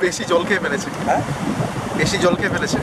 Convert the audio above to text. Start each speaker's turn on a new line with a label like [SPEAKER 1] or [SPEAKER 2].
[SPEAKER 1] বেশি জল খেয়ে ফেলেছে।
[SPEAKER 2] হ্যাঁ?
[SPEAKER 1] বেশি জল খেয়ে ফেলেছে।